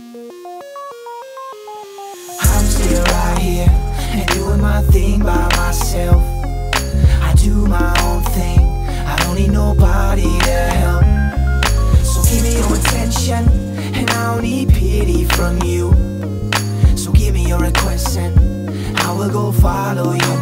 I'm still right here and doing my thing by myself. I do my own thing, I don't need nobody to help. So give me your attention, and I don't need pity from you. So give me your request, and I will go follow you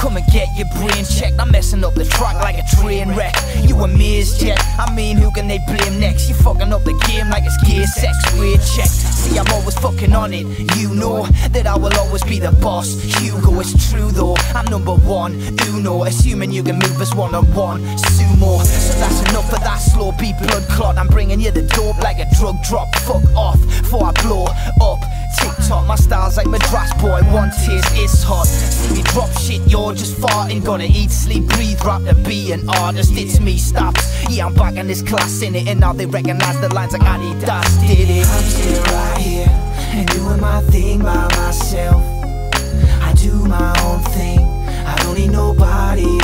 come and get your brain checked. I'm messing up the track like a train wreck. You a amazed yet? I mean, who can they blame next? You fucking up the game like it's gay sex. Weird check. See, I'm always fucking on it. You know that I will always be the boss. Hugo, it's true though. I'm number one. Uno, assuming you can move us one on one. Sumo. So that's enough of that slow beat blood clot. I'm bringing you the dope like a drug drop. Fuck off before I blow up. TikTok, my style's like Madras boy. One taste is hot. See drop shit, you're just farting. Gonna eat, sleep, breathe, rap to be an artist. It's me, Stappz. Yeah, I'm back in this class in it, and now they recognize the lines like Adidas did it. I'm still right here and doing my thing by myself. I do my own thing. I don't need nobody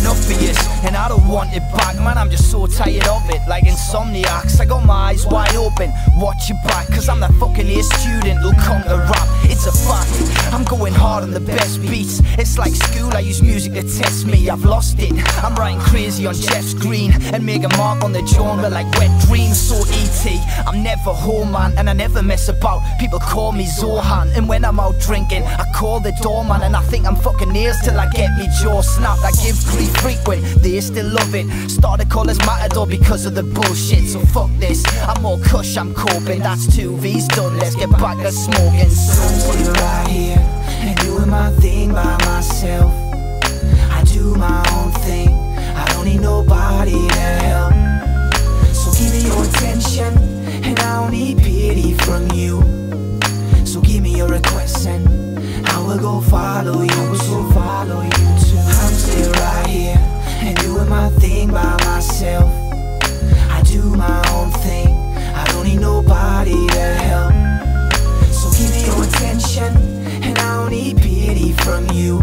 enough of this, and I don't want it back. Man, I'm just so tired of it, like insomniacs. I got my eyes wide open, watch your back, cause I'm that fucking A student who'll come to rap. It's a fact, I'm going hard on the best beats. It's like school, I use music to test me. I've lost it, I'm writing crazy on Jeff's green and make a mark on the genre like wet dreams. So ET, I'm never home, man, and I never mess about. People call me Zohan, and when I'm out drinking, I call the doorman, and I think I'm fucking ears till I get me jaw snapped. I give grief frequent, they still love it. Started callers Matador because of the bullshit, so fuck this. I'm all cush, I'm coping, that's two V's done. Let's get back to smoking. So right here from you.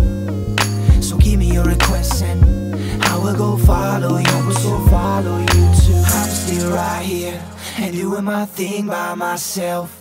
So give me your request, and I will go follow you. I will go follow you too. I'm still right here and doing my thing by myself.